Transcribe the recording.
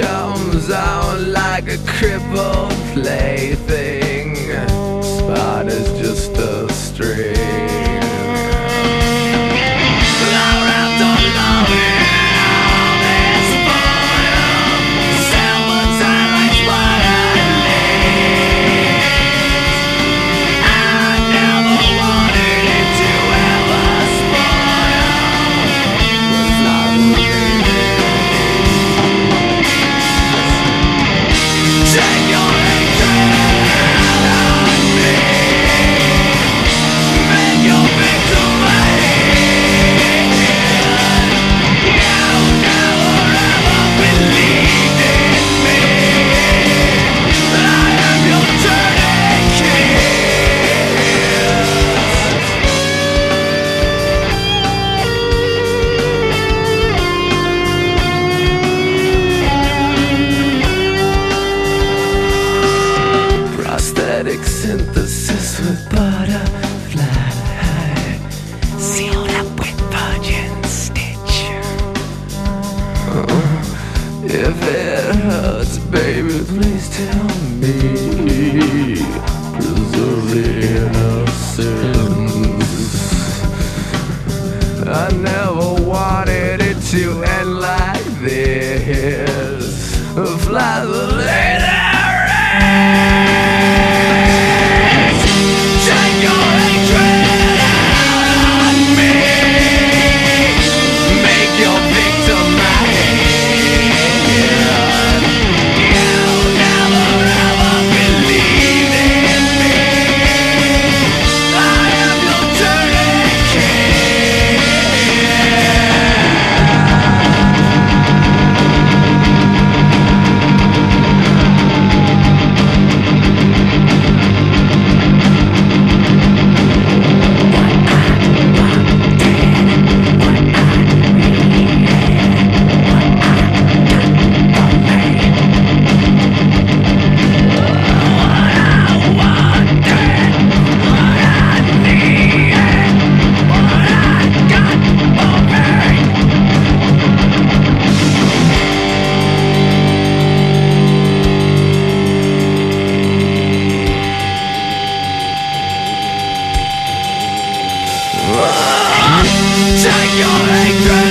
comes out like a crippled plaything. Prosthetic synthesis with butterfly. Sealed up with virgin stitch. Uh-uh. If it hurts, baby, please tell me. Preserve the innocence. I never wanted it to Take your hatred.